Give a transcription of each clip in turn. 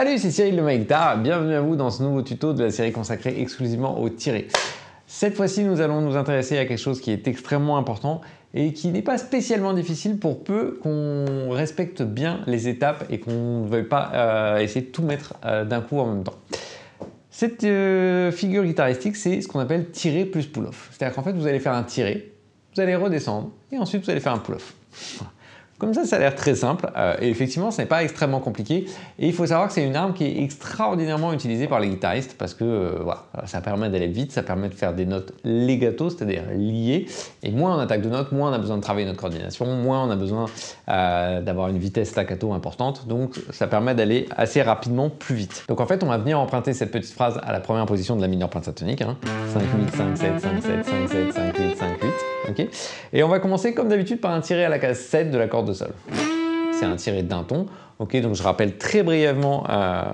Salut, c'est Cyril de Maïktar, bienvenue à vous dans ce nouveau tuto de la série consacrée exclusivement au tiré. Cette fois-ci, nous allons nous intéresser à quelque chose qui est extrêmement important et qui n'est pas spécialement difficile pour peu qu'on respecte bien les étapes et qu'on ne veuille pas euh, essayer de tout mettre euh, d'un coup en même temps. Cette euh, figure guitaristique, c'est ce qu'on appelle tirer plus pull-off. C'est-à-dire qu'en fait, vous allez faire un tiré, vous allez redescendre et ensuite vous allez faire un pull-off. Comme ça, ça a l'air très simple euh, et effectivement, ce n'est pas extrêmement compliqué. Et il faut savoir que c'est une arme qui est extraordinairement utilisée par les guitaristes parce que euh, voilà, ça permet d'aller vite, ça permet de faire des notes legato, c'est-à-dire liées. Et moins on attaque de notes, moins on a besoin de travailler notre coordination, moins on a besoin euh, d'avoir une vitesse staccato importante. Donc, ça permet d'aller assez rapidement plus vite. Donc, en fait, on va venir emprunter cette petite phrase à la première position de la mineure pentatonique. Hein. 5, 8, 5, 7, 5, 7, 5, 7, 5, 8, 5, 8. Et on va commencer comme d'habitude par un tiré à la case 7 de la corde sol. C'est un tiré d'un ton. Je rappelle très brièvement euh,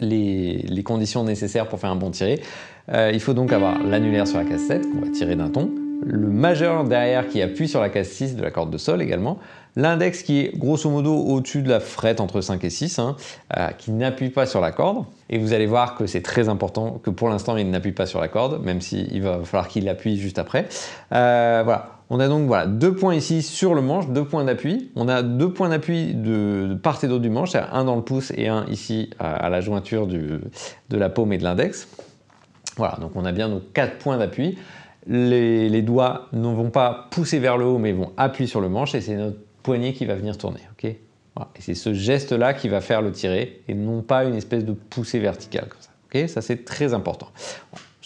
les, conditions nécessaires pour faire un bon tiré. Euh, il faut donc avoir l'annulaire sur la case 7, qu'on va tirer d'un ton, le majeur derrière qui appuie sur la case 6 de la corde de sol également, l'index qui est grosso modo au-dessus de la frette entre 5 et 6, hein, euh, qui n'appuie pas sur la corde. Et vous allez voir que c'est très important que pour l'instant il n'appuie pas sur la corde, même s'il va falloir qu'il appuie juste après. voilà. On a donc voilà, deux points ici sur le manche, deux points d'appui. On a deux points d'appui de, part et d'autre du manche, un dans le pouce et un ici à, la jointure de la paume et de l'index. Voilà, donc on a bien nos quatre points d'appui. Les, doigts ne vont pas pousser vers le haut, mais vont appuyer sur le manche et c'est notre poignet qui va venir tourner. ok? C'est ce geste-là qui va faire le tirer et non pas une espèce de poussée verticale comme ça. ok? Ça c'est très important.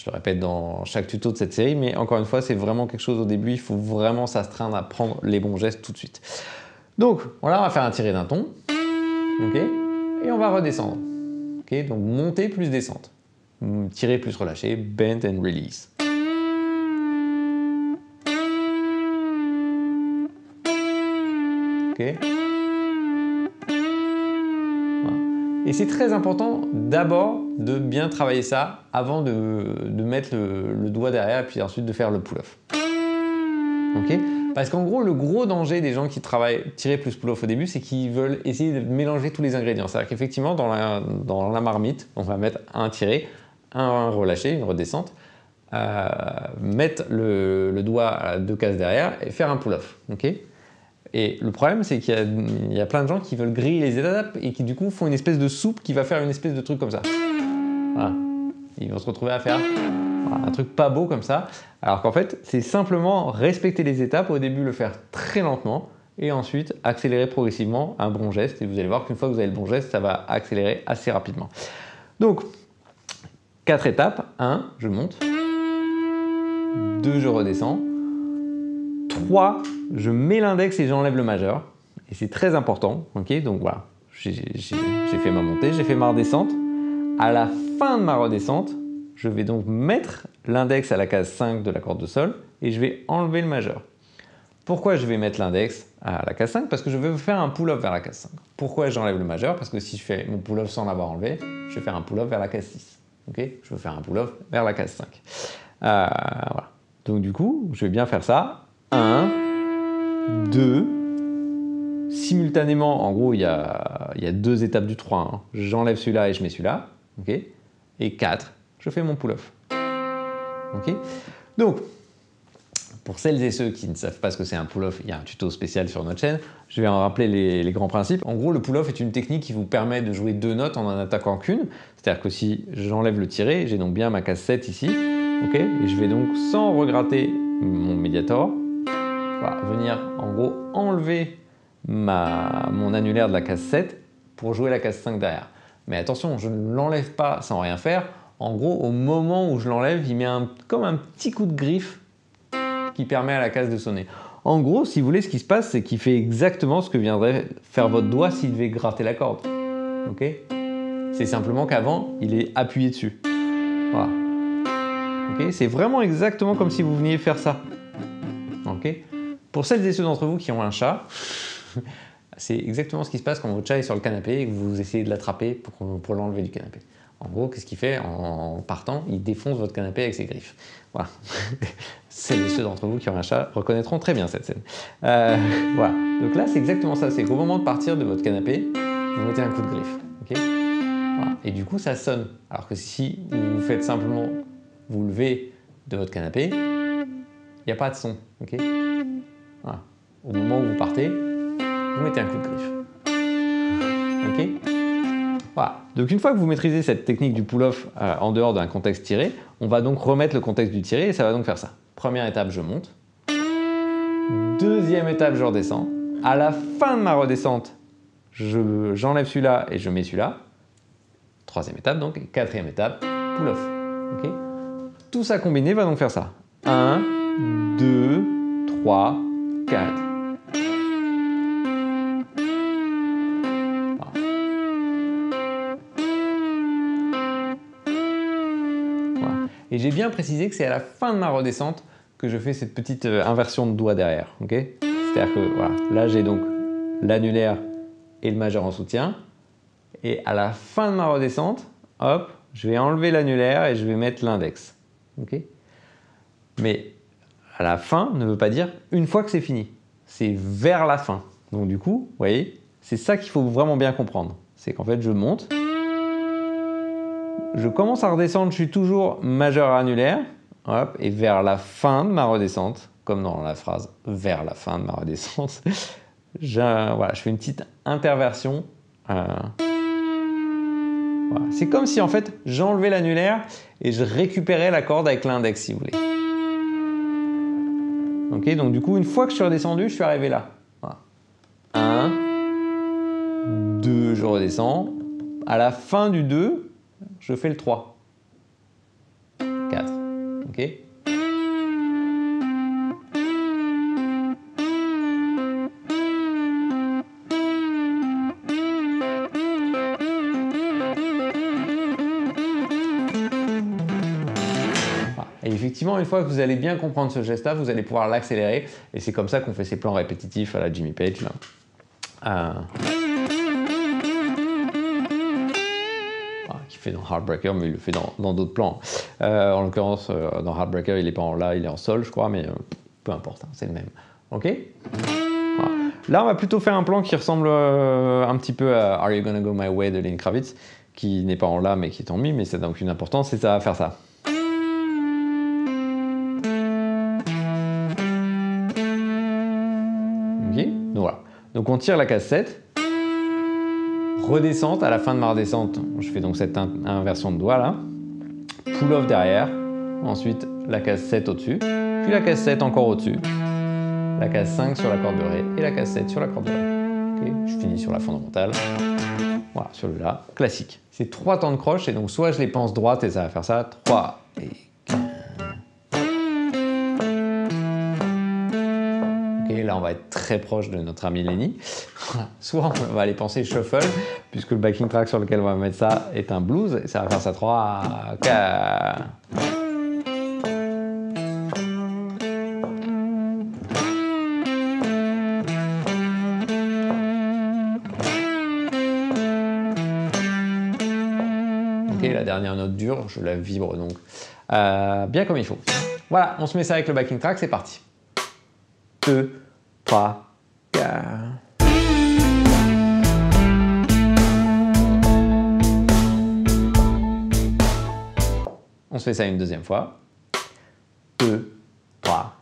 Je le répète dans chaque tuto de cette série, mais encore une fois, c'est vraiment quelque chose au début, il faut vraiment s'astreindre à prendre les bons gestes tout de suite. Donc, voilà, on va faire un tiré d'un ton, ok? Et on va redescendre, ok? Donc, monter plus descente. Tirer plus relâcher, bend and release. Et c'est très important d'abord de bien travailler ça avant de, mettre le, doigt derrière puis ensuite de faire le pull-off. Parce qu'en gros, le gros danger des gens qui travaillent tirer plus pull-off au début, c'est qu'ils veulent essayer de mélanger tous les ingrédients. C'est-à-dire qu'effectivement, dans la, dans la marmite, on va mettre un tiré, un relâché, une redescente, euh, mettre le, le, doigt à deux cases derrière et faire un pull-off. Et le problème, c'est qu'il y, a plein de gens qui veulent griller les étapes et qui du coup font une espèce de soupe qui va faire une espèce de truc comme ça. Ils vont se retrouver à faire un truc pas beau comme ça. Alors qu'en fait, c'est simplement respecter les étapes, au début le faire très lentement et ensuite accélérer progressivement un bon geste. Et vous allez voir qu'une fois que vous avez le bon geste, ça va accélérer assez rapidement. Donc, quatre étapes. 1, je monte. 2, je redescends. 3, je mets l'index et j'enlève le majeur. Et c'est très important. ok? Donc voilà, j'ai fait ma montée, j'ai fait ma redescente. À la fin de ma redescente, je vais donc mettre l'index à la case 5 de la corde de sol et je vais enlever le majeur. Pourquoi je vais mettre l'index à la case 5 Parce que je veux faire un pull-up vers la case 5. Pourquoi j'enlève le majeur? Parce que si je fais mon pull-up sans l'avoir enlevé, je vais faire un pull-up vers la case 6. ok? Je veux faire un pull-up vers la case 5. Euh, voilà. Donc du coup, je vais bien faire ça 1, 2, simultanément, en gros, il y a, deux étapes du 3. Hein. J'enlève celui-là et je mets celui-là. et 4, je fais mon pull-off. Donc, pour celles et ceux qui ne savent pas ce que c'est un pull-off, il y a un tuto spécial sur notre chaîne. Je vais en rappeler les, grands principes. En gros, le pull-off est une technique qui vous permet de jouer deux notes en en attaquant qu'une. C'est-à-dire que si j'enlève le tiré, j'ai donc bien ma case 7 ici. et je vais donc, sans regratter mon médiator, venir en gros enlever ma, mon annulaire de la case 7 pour jouer la case 5 derrière. Mais attention, je ne l'enlève pas sans rien faire. En gros, au moment où je l'enlève, il met un, comme un petit coup de griffe qui permet à la case de sonner. En gros, si vous voulez, ce qui se passe, c'est qu'il fait exactement ce que viendrait faire votre doigt s'il devait gratter la corde. Ok? C'est simplement qu'avant, il est appuyé dessus. Voilà. Ok? C'est vraiment exactement comme si vous veniez faire ça. Ok? Pour celles et ceux d'entre vous qui ont un chat, c'est exactement ce qui se passe quand votre chat est sur le canapé et que vous essayez de l'attraper pour, l'enlever du canapé. En gros, qu'est-ce qu'il fait en partant? Il défonce votre canapé avec ses griffes. Voilà. Celles et ceux d'entre vous qui ont un chat reconnaîtront très bien cette scène. Euh, voilà. Donc là, c'est exactement ça. C'est qu'au moment de partir de votre canapé, vous mettez un coup de griffe. Et du coup, ça sonne. Alors que si vous faites simplement vous levez de votre canapé, il n'y a pas de son. Ok Au moment où vous partez, vous mettez un coup de griffe. Ok? Voilà. Donc une fois que vous maîtrisez cette technique du pull-off euh, en dehors d'un contexte tiré, on va donc remettre le contexte du tiré et ça va donc faire ça. Première étape, je monte. Deuxième étape, je redescends. À la fin de ma redescente, j'enlève celui-là et je mets celui-là. Troisième étape donc. Quatrième étape, pull-off. Tout ça combiné va donc faire ça. 1, 2, 3, 4. Et j'ai bien précisé que c'est à la fin de ma redescente que je fais cette petite euh, inversion de doigt derrière. C'est-à-dire que voilà, là j'ai donc l'annulaire et le majeur en soutien. Et à la fin de ma redescente, hop, je vais enlever l'annulaire et je vais mettre l'index. Mais la fin ne veut pas dire une fois que c'est fini. C'est vers la fin. Donc du coup, vous voyez, c'est ça qu'il faut vraiment bien comprendre. C'est qu'en fait, je monte. Je commence à redescendre, je suis toujours majeur annulaire. Hop, et vers la fin de ma redescente, comme dans la phrase vers la fin de ma redescente, je fais une petite interversion. Euh, c'est comme si en fait j'enlevais l'annulaire et je récupérais la corde avec l'index si vous voulez. Ok, donc du coup une fois que je suis redescendu, je suis arrivé là. 1, 2, je redescends. À la fin du 2, je fais le 3. 4. Ok une fois que vous allez bien comprendre ce geste-là, vous allez pouvoir l'accélérer. Et c'est comme ça qu'on fait ces plans répétitifs à la Jimmy Page. Euh, ah, qui fait dans Heartbreaker, mais il le fait dans d'autres plans. Euh, en l'occurrence, euh, dans Heartbreaker, il est pas en là, il est en sol, je crois, mais peu importe, hein, c'est le même. Ok? Là, on va plutôt faire un plan qui ressemble un petit peu à Are You Gonna Go My Way de Lynn Kravitz, qui n'est pas en là, mais qui est en mi, mais ça n'a aucune importance, et ça va faire ça. Donc on tire la case 7, redescente, à la fin de ma redescente, je fais donc cette inversion de doigt là, pull-off derrière, ensuite la case 7 au-dessus, puis la case 7 encore au-dessus, la case 5 sur la corde de Ré et la case 7 sur la corde de Ré. je finis sur la fondamentale. Voilà, sur le La, classique. C'est trois temps de croche et donc soit je les pense droite et ça va faire ça, 3 et là on va être très proche de notre ami Lenny. Soit on va aller penser shuffle, puisque le backing track sur lequel on va mettre ça est un blues, et ça va faire ça 3, 4. Ok, la dernière note dure, je la vibre donc euh, bien comme il faut. Voilà, on se met ça avec le backing track, c'est parti. 2, on se fait ça une deuxième fois. 2, 3,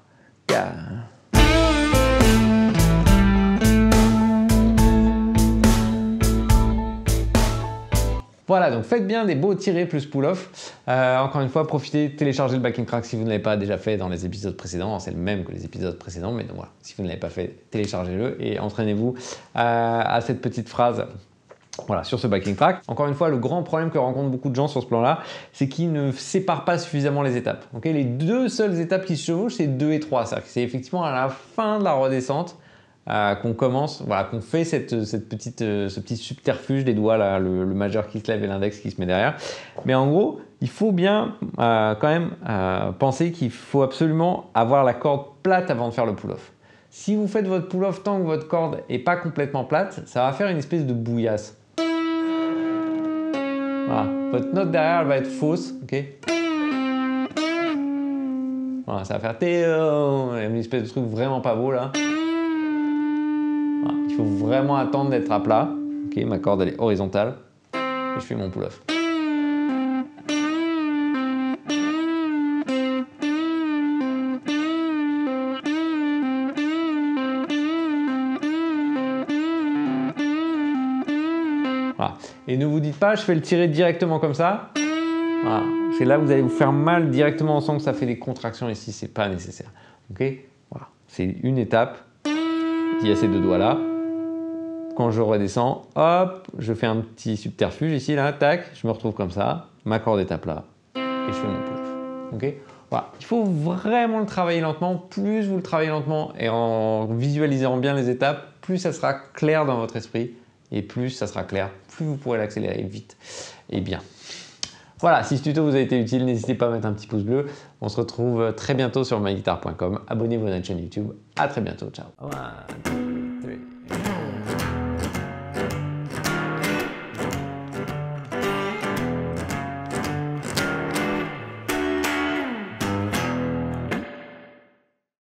Voilà, donc faites bien des beaux tirés plus pull-off. Euh, encore une fois, profitez, téléchargez le backing track si vous ne l'avez pas déjà fait dans les épisodes précédents. C'est le même que les épisodes précédents, mais donc voilà, si vous ne l'avez pas fait, téléchargez-le et entraînez-vous euh, à cette petite phrase voilà, sur ce backing track. Encore une fois, le grand problème que rencontrent beaucoup de gens sur ce plan-là, c'est qu'ils ne séparent pas suffisamment les étapes. les deux seules étapes qui se chevauchent, c'est 2 et 3. C'est-à-dire que c'est effectivement à la fin de la redescente euh, qu'on commence, voilà, qu'on fait cette, petite, euh, ce petit subterfuge des doigts, là, le, majeur qui se lève et l'index qui se met derrière. Mais en gros, il faut bien euh, quand même penser qu'il faut absolument avoir la corde plate avant de faire le pull-off. Si vous faites votre pull-off tant que votre corde est pas complètement plate, ça va faire une espèce de bouillasse. Voilà. Votre note derrière elle va être fausse, ok? Voilà, ça va faire théo, une espèce de truc vraiment pas beau là. Il faut vraiment attendre d'être à plat. Ok, ma corde elle est horizontale. et je fais mon pull-off. Et ne vous dites pas, je fais le tirer directement comme ça. Voilà. C'est là vous allez vous faire mal directement en sent que ça fait des contractions ici, c'est pas nécessaire. Ok Voilà. C'est une étape. Il y a ces deux doigts là. Quand je redescends, hop, je fais un petit subterfuge ici, là, tac, je me retrouve comme ça, ma corde est à plat, et je fais mon pull-off. Ok? Voilà. Il faut vraiment le travailler lentement. Plus vous le travaillez lentement et en visualisant bien les étapes, plus ça sera clair dans votre esprit et plus ça sera clair, plus vous pourrez l'accélérer vite et bien. Voilà, si ce tuto vous a été utile, n'hésitez pas à mettre un petit pouce bleu. On se retrouve très bientôt sur myguitar.com. Abonnez-vous à notre chaîne YouTube. À très bientôt. Ciao. One, two.